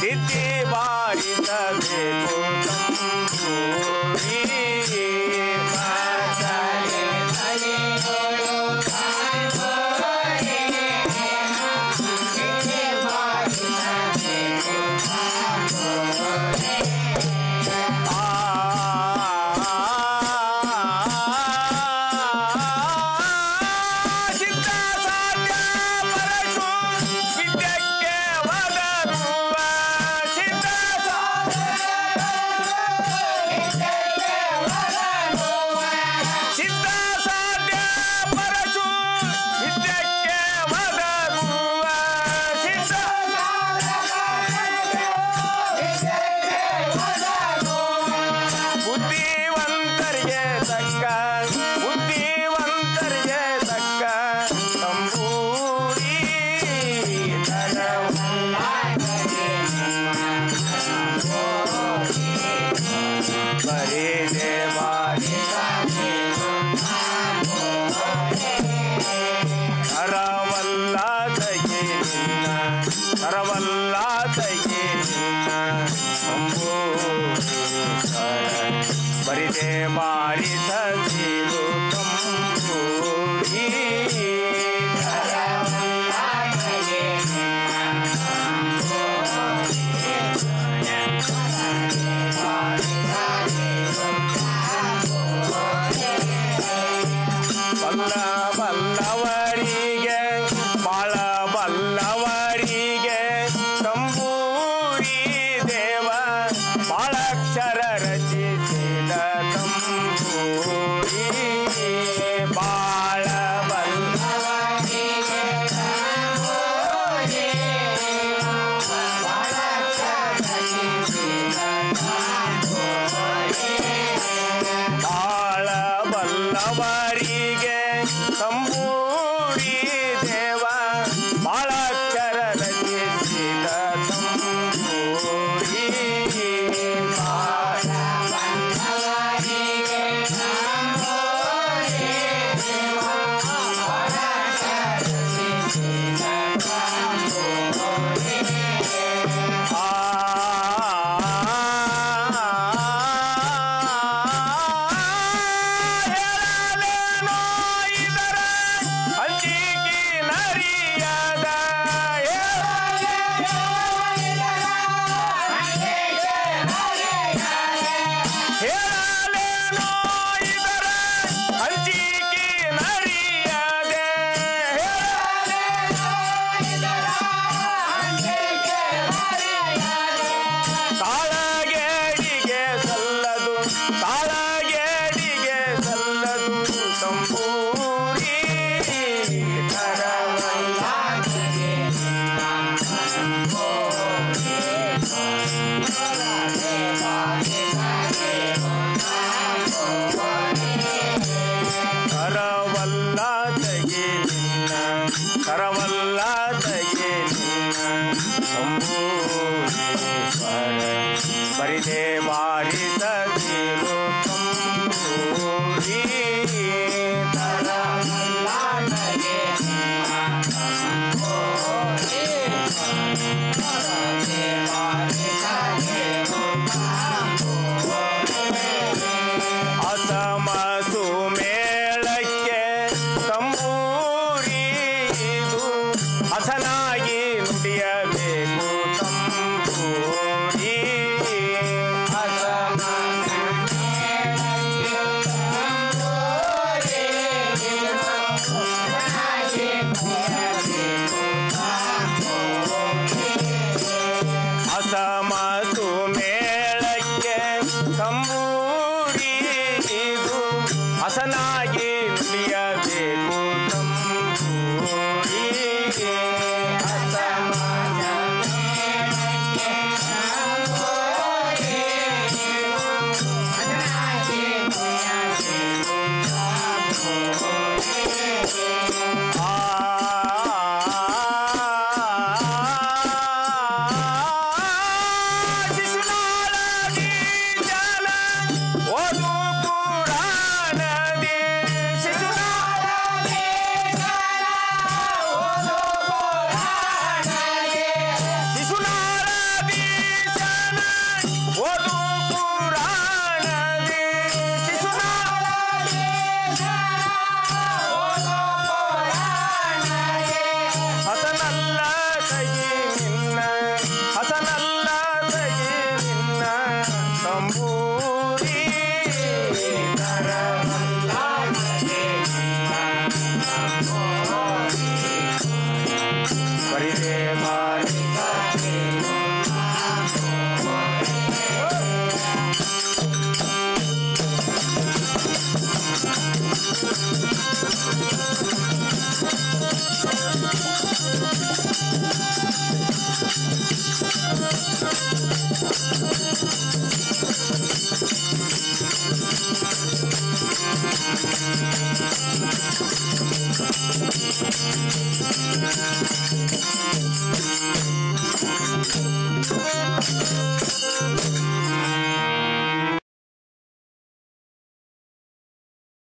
juguete. Aravalla thayi, aravalla thayi. கரவல்லா